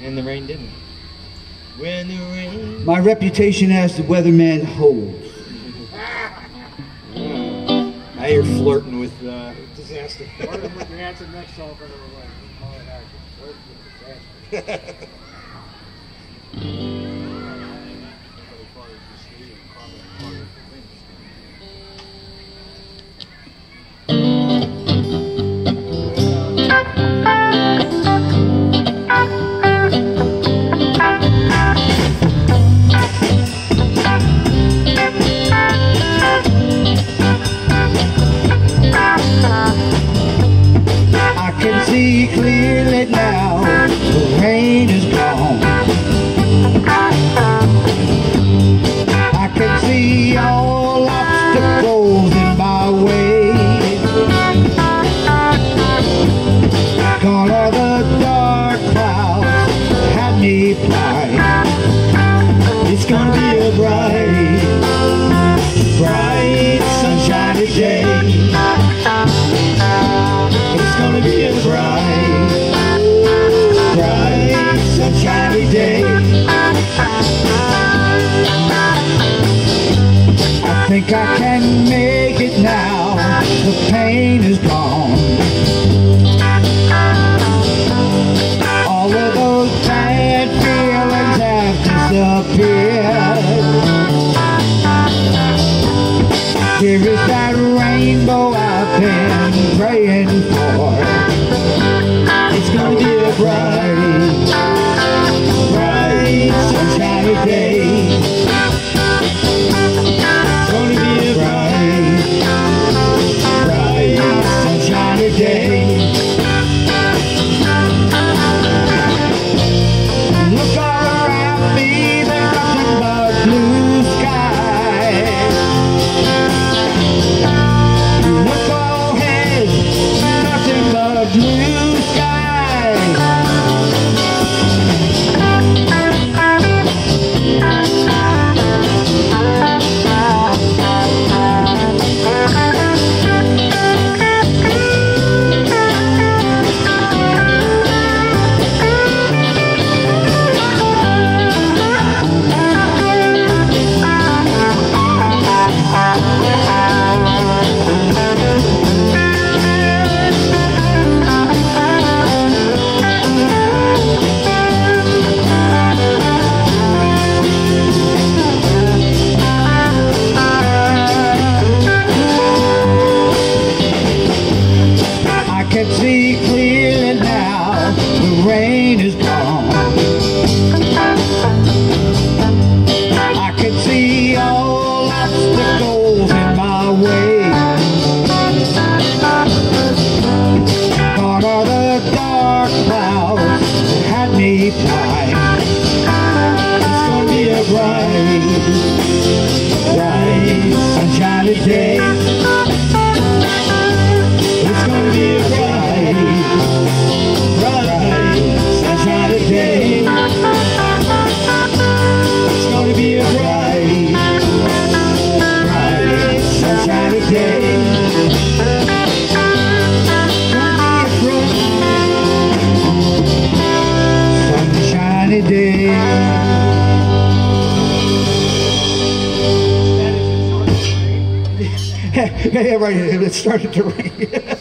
And the rain didn't. When the rain. My reputation as the weatherman holds. Now you're flirting with uh, disaster. Flirt with your answer next song for the way. Call it action. Flirt with disaster. bright sunshiny day. It's gonna be a bright, bright, day. I think I can make it now. The pain is gone. Here is that rainbow I've been praying for. It's gonna be a bright, rain is gone. I can see all obstacles in my way. Gone are the dark clouds had me blind. It's gonna be a bright, bright, sunshiny day. Yeah, right. It started to rain.